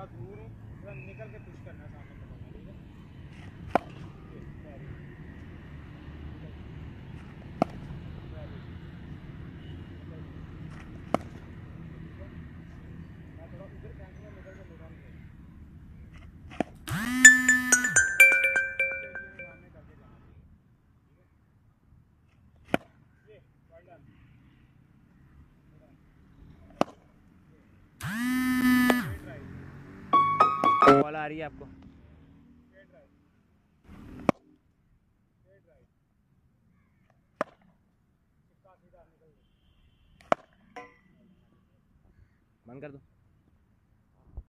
थोड़ा दूर हूँ थोड़ा निकल के पुश करना सामने कॉल आ रही है आपको। मन कर दो।